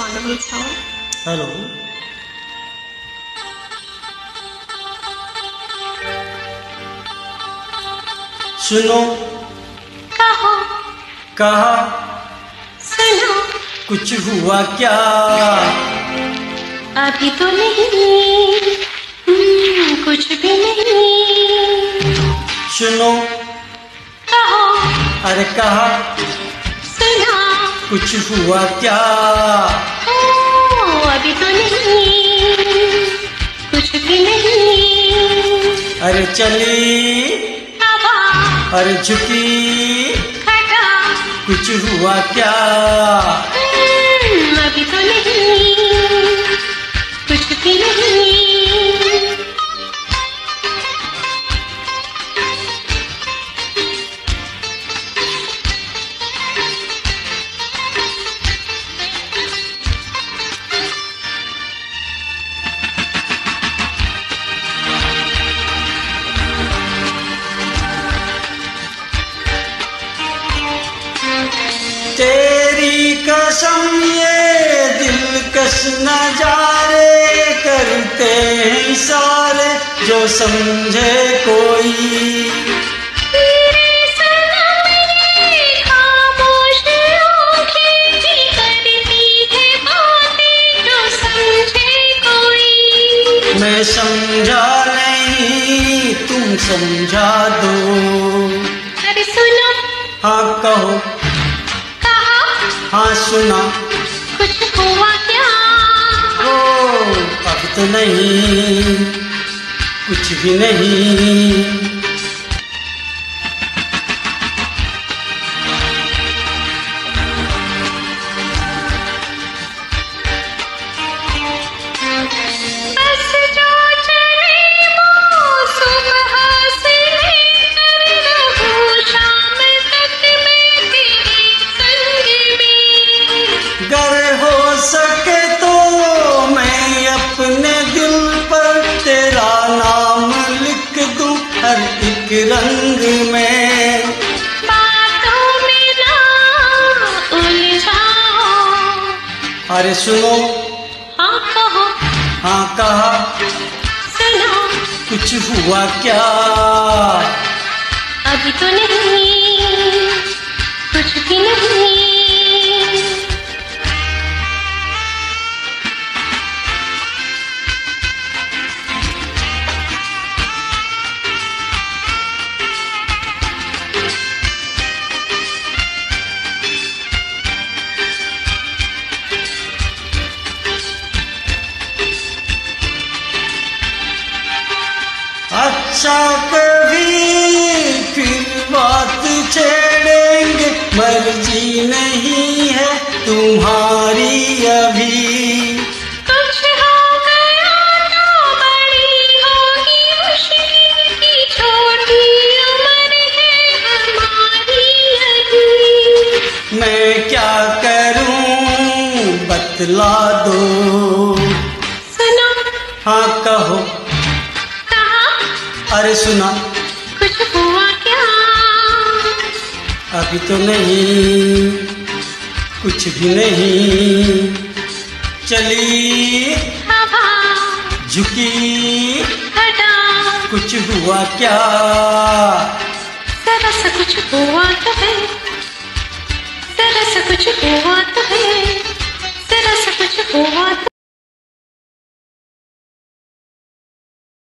song. Hello सुनो। कहो? कहा? सुनो। कुछ हुआ क्या? अभी तो नहीं। हम्म, कुछ भी नहीं। सुनो। कहो? अरे कहा? कुछ हुआ क्या? ओ अभी तो नहीं कुछ भी नहीं। अरे चली। अरे झुकी। कुछ हुआ क्या? दिलकश नजारे करते हैं सारे जो समझे कोई। तेरे सनम ये खामोश आँखें भी करती बातें जो समझे कोई। मैं समझा नहीं तुम समझा दो। अरे सुनो। हाँ कहो। कहा? हाँ सुना। नहीं कुछ भी नहीं। अरे सुनो। हाँ कहा। हाँ कहा। सुनो। कुछ हुआ क्या? अभी तो नहीं। कभी फिर बात छेड़ेंगे मर्ज़ी नहीं है तुम्हारी अभी। हो तो है मैं क्या करूँ? बतला दो। हाँ कहा। अरे सुना। कुछ हुआ क्या? अभी तो नहीं कुछ भी नहीं। चली झुकी। हटा। कुछ हुआ क्या? जरा सा कुछ हुआ तो है। तरह से कुछ हुआ तो है। तरह से कुछ हुआ तो